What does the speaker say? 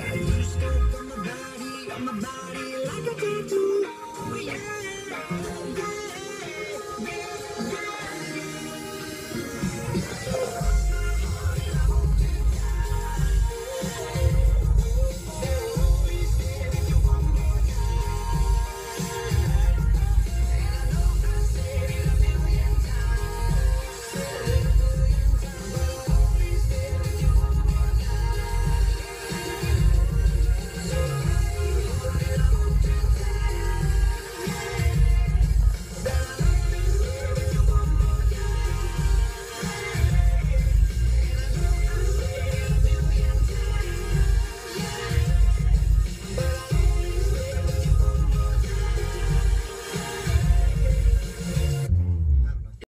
I'm a body, I'm body like a